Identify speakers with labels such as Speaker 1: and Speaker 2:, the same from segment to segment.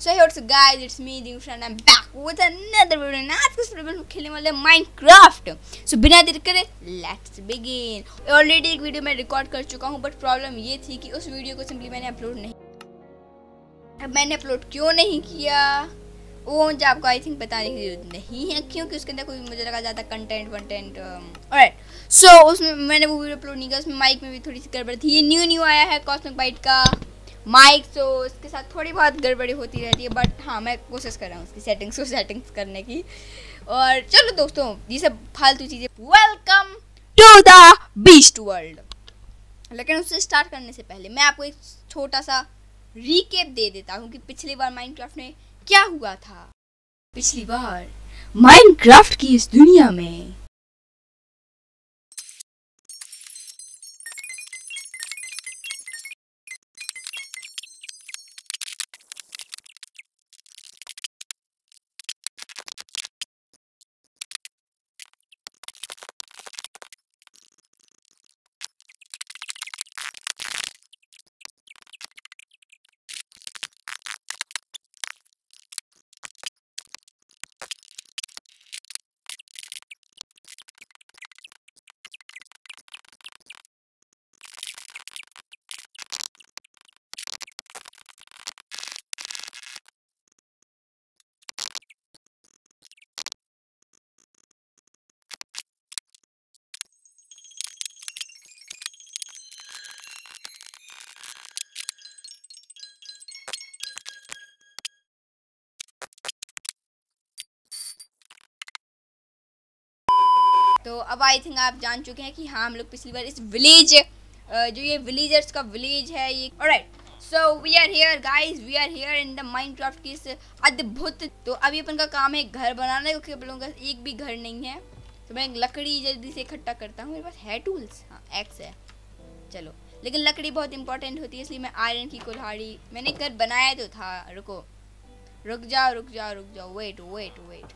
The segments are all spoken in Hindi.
Speaker 1: So what's guys it's me Dinushan I am back with another video and आज के वीडियो में खेलने वाले माइनक्राफ्ट सो बिना देर करे लेट्स बिगिन ऑलरेडी एक वीडियो मैं रिकॉर्ड कर चुका हूँ बट प्रॉब्लम ये थी कि उस वीडियो को सिंपली मैंने अपलोड नहीं अब मैंने अपलोड क्यों नहीं किया? वो मुझे आपको आई थिंक बताने की ज़रूरत नहीं है, क्योंकि उसके अंदर कोई मुझे लगा ज़्यादा कंटेंट वंटेंट राइट सो उसमें मैंने वो वीडियो अपलोड नहीं किया, उसमें माइक में भी थोड़ी सी गड़बड़ थी। ये न्यू न्यू आया है कॉस्मिक बाइट का। माइक तो उसके साथ थोड़ी बहुत गड़बड़ी होती रहती है बट हाँ मैं कोशिश कर रहा हूँ उसकी सेटिंग्स को सेटिंग्स करने की। और चलो दोस्तों, ये सब फालतू चीज़ें। Welcome to the beast world लेकिन उससे स्टार्ट करने से पहले मैं आपको एक छोटा सा रिकेप दे देता हूँ कि पिछली बार माइनक्राफ्ट में क्या हुआ था। पिछली बार माइनक्राफ्ट की इस दुनिया में तो अब आई थिंक आप जान चुके हैं कि हाँ हम लोग पिछली बार इस विलेज जो ये विलेजर्स का विलेज है, ये right so we are here guys we are here in the Minecraft की इस अद्भुत तो अभी अपन का काम है घर बनाना, क्योंकि अपन लोगों का एक भी घर नहीं है तो मैं लकड़ी जल्दी से इकट्ठा करता हूँ, मेरे पास है टूल्स हाँ एक्स है, चलो, लेकिन लकड़ी बहुत इंपॉर्टेंट होती है, इसलिए मैं आयरन की कुल्हाड़ी, मैंने घर बनाया तो था, रुको, रुक जाओ रुक जाओ रुक जाओ वेट वेट वेट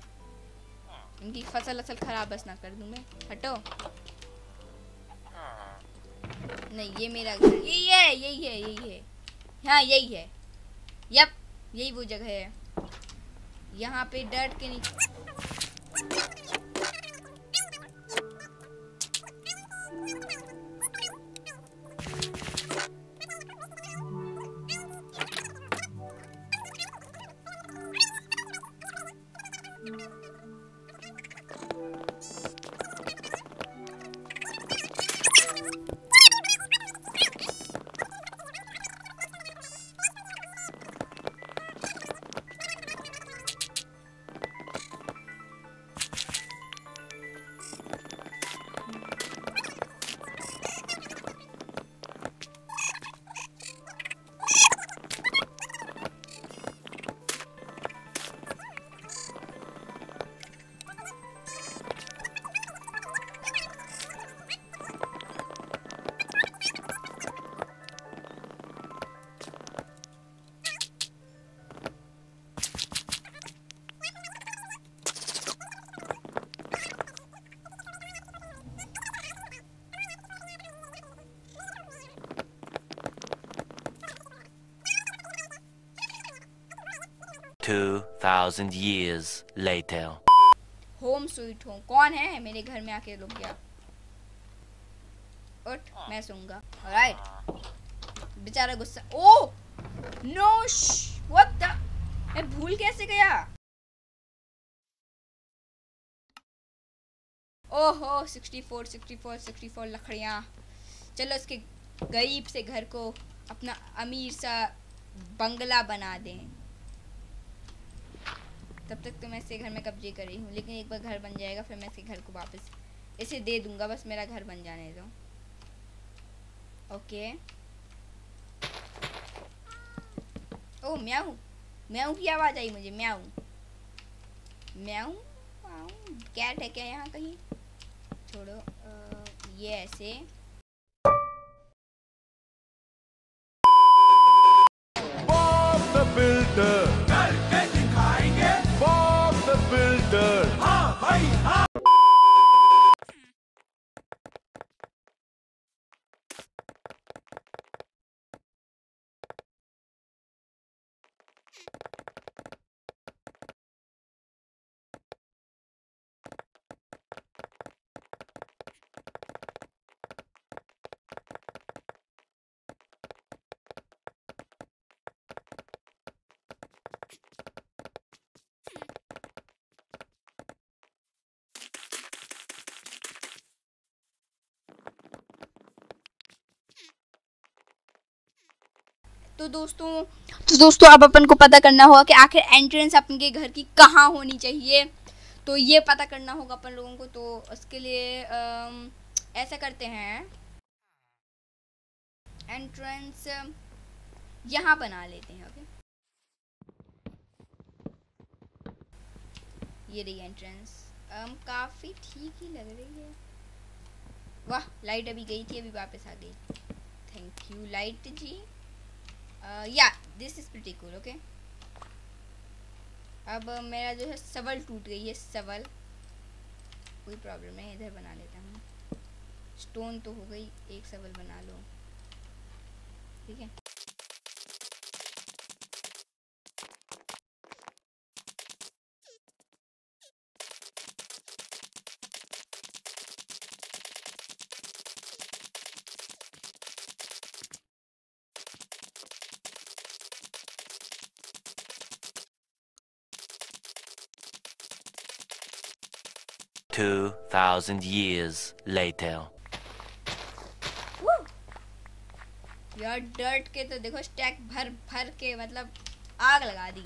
Speaker 1: इनकी फ़सल असल खराब बस ना कर दूँ मैं। हटो। नहीं, ये मेरा घर यही है यही है यही है। हाँ यही है। यप, यही वो जगह है। यहाँ पे डर्ट के नीचे
Speaker 2: Two thousand years later.
Speaker 1: Home sweet home. कौन है? मेरे घर में आके रुक गया। उठ, मैं सूँगा राइट बेचारा गुस्सा ओ! नो व्हाट द मैं भूल कैसे गया? ओहो 64 64 64 लकड़ियाँ। चलो इसके गरीब से घर को अपना अमीर सा बंगला बना दें। तब तक तो मैं इससे घर में कब्जे कर रही हूँ। लेकिन एक बार घर बन जाएगा फिर मैं इसके घर को वापस इसे दे दूँगा। बस मेरा घर बन जाने दो। ओके। ओ म्याऊ। म्याऊ की आवाज़ आई मुझे। म्याऊ। म्याऊ? कैट है क्या यहाँ कहीं? छोड़ो। अ, ये ऐसे। तो दोस्तों तो दोस्तों, अब अपन को पता करना होगा कि आखिर एंट्रेंस अपन के घर की कहाँ होनी चाहिए। तो ये पता करना होगा अपन लोगों को तो उसके लिए ऐसा करते हैं। एंट्रेंस यहाँ बना लेते हैं ओके ये रही एंट्रेंस काफ़ी ठीक ही लग रही है। वाह लाइट अभी गई थी, अभी वापस आ गई। Thank you light ji. या this is pretty cool, okay? अब मेरा जो है सवल टूट गई है सवल कोई प्रॉब्लम नहीं, इधर बना लेता हूँ। स्टोन तो हो गई, एक सवल बना लो। ठीक है?
Speaker 2: Two thousand years later.
Speaker 1: यार डर्ट के तो देखो स्टैक भर भर के मतलब आग लगा दी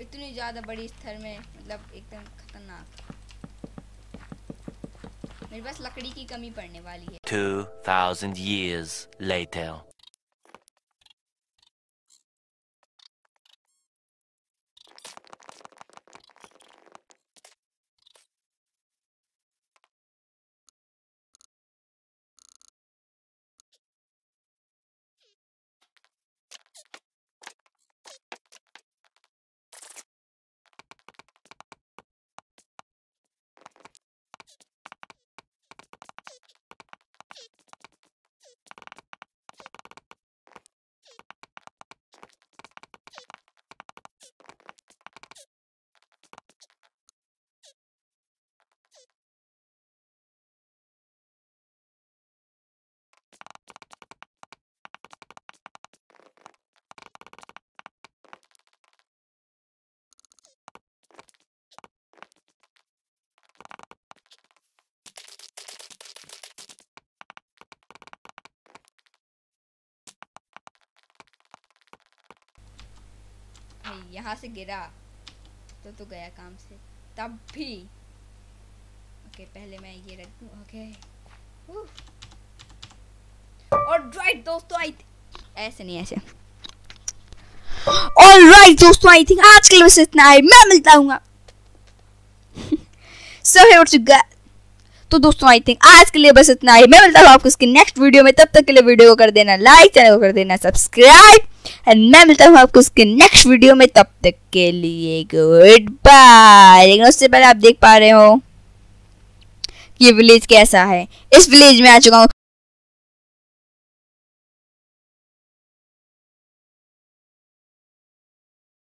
Speaker 1: इतनी ज़्यादा बड़ी स्तर में मतलब एकदम खतरनाक मेरे पास लकड़ी की कमी पड़ने वाली है
Speaker 2: Two thousand years later.
Speaker 1: भाई यहाँ से गिरा। तो तो गया काम से। तब भी। ओके, पहले मैं ये रख दूँ, ओके। और राइट दोस्तों आई ऐसे नहीं, ऐसे। ऑल राइट दोस्तों आई थिंक आज के लिए बस इतना है। मैं मिलता हूँ सो है टू तो दोस्तों आई थिंक आज के लिए बस इतना ही। मैं मिलता हूँ आपको इसकी नेक्स्ट वीडियो में। तब तक के लिए वीडियो को कर देना लाइक चैनल को कर देना सब्सक्राइब एंड मैं मिलता हूँ आपको उसके नेक्स्ट वीडियो में, तब तक के लिए गुड बाय लेकिन उससे पहले आप देख पा रहे हो, ये विलेज कैसा है। इस विलेज में आ चुका हूँ।